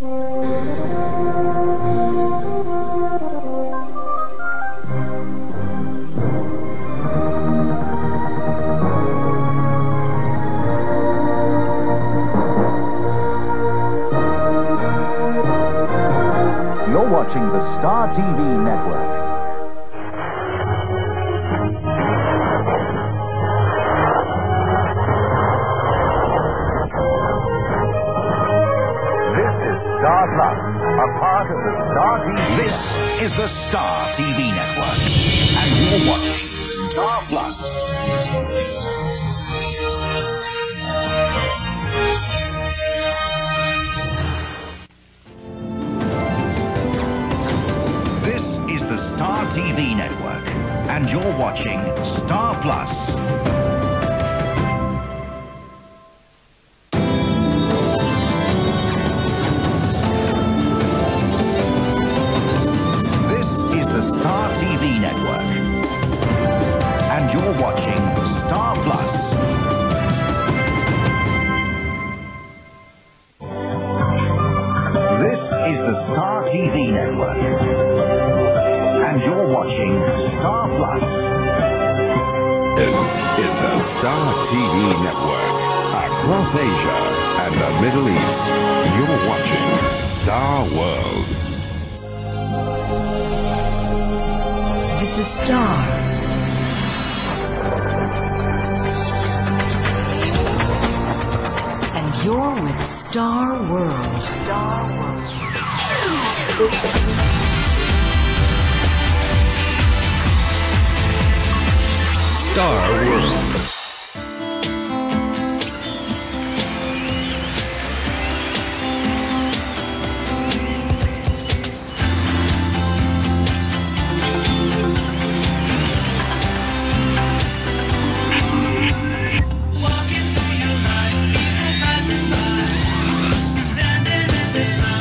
You're watching the Star TV network. Is Star Plus, a part of the Star TV. This is the Star TV Network, and you're watching Star Plus. This is the Star TV Network, and you're watching Star Plus. You're watching Star Plus. This is the Star TV Network, and you're watching Star Plus. This is the Star TV Network. Across Asia and the Middle East, you're watching Star World. This is Star. You're with Star World. Star World. Star World. this